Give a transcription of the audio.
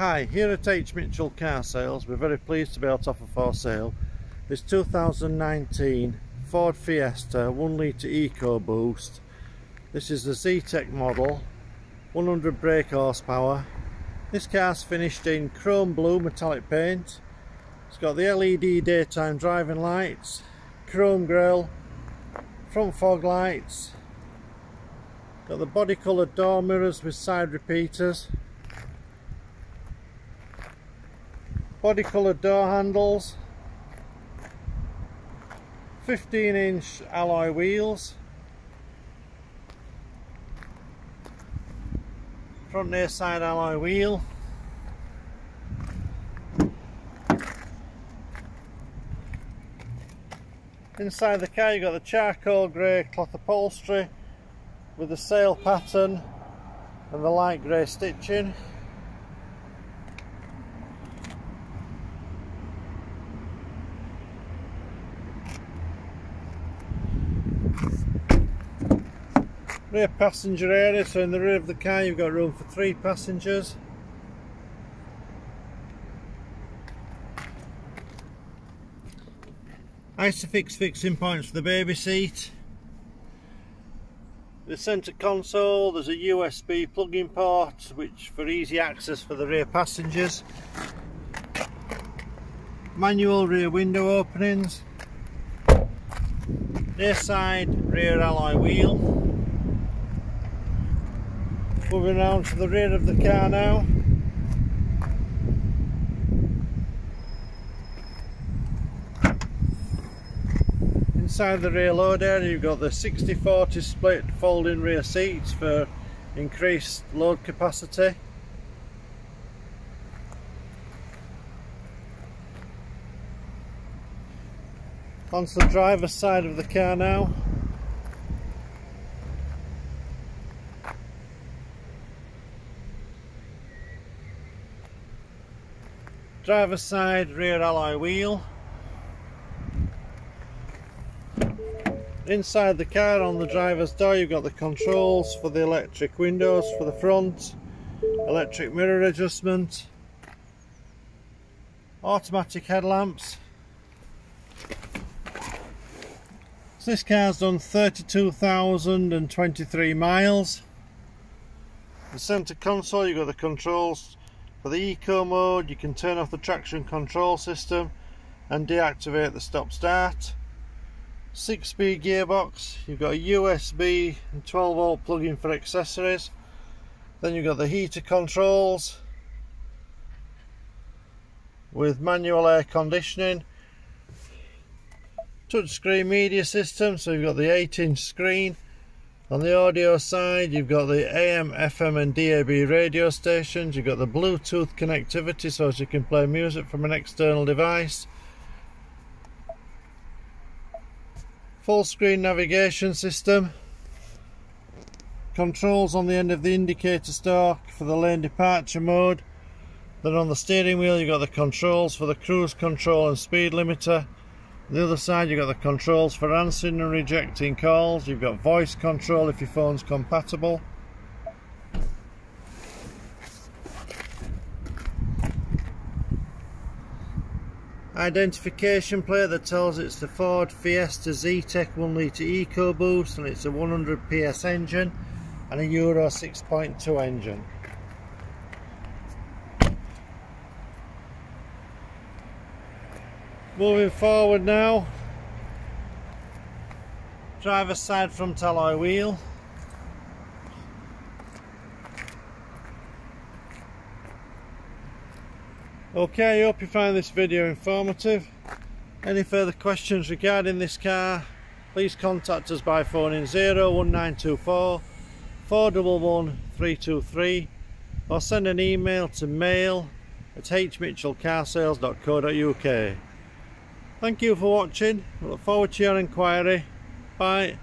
Hi, here at H Mitchell Car Sales, we're very pleased to be able to offer for sale this 2019 Ford Fiesta 1 litre EcoBoost. This is the Zetec model, 100 brake horsepower. This car's finished in chrome blue metallic paint. It's got the LED daytime driving lights, chrome grille, front fog lights, got the body coloured door mirrors with side repeaters, body coloured door handles 15 inch alloy wheels front near side alloy wheel inside the car you've got the charcoal grey cloth upholstery with the sail pattern and the light grey stitching rear passenger area so in the rear of the car you've got room for three passengers. Isofix fixing points for the baby seat. The centre console there's a USB plug-in port which for easy access for the rear passengers. Manual rear window openings rear side rear alloy wheel Moving around to the rear of the car now. Inside the rear load area you've got the 60-40 split folding rear seats for increased load capacity. Onto the driver's side of the car now. driver's side rear alloy wheel inside the car on the driver's door you've got the controls for the electric windows for the front electric mirror adjustment automatic headlamps so this car's done 32,023 miles the centre console you've got the controls for the eco mode you can turn off the traction control system and deactivate the stop start. 6 speed gearbox, you've got a USB and 12 volt plug-in for accessories. Then you've got the heater controls with manual air conditioning. Touchscreen media system, so you've got the 8 inch screen on the audio side, you've got the AM, FM and DAB radio stations. You've got the Bluetooth connectivity so you can play music from an external device. Full screen navigation system. Controls on the end of the indicator stalk for the lane departure mode. Then on the steering wheel you've got the controls for the cruise control and speed limiter the other side you've got the controls for answering and rejecting calls. You've got voice control if your phone's compatible. Identification plate that tells it's the Ford Fiesta Zetec 1 litre EcoBoost and it's a 100 PS engine and a Euro 6.2 engine. Moving forward now. Driver's side front alloy wheel. Okay, I hope you find this video informative. Any further questions regarding this car, please contact us by phoning 01924 411 323 or send an email to mail at hmitchellcarsales.co.uk. Thank you for watching. I look forward to your inquiry. Bye.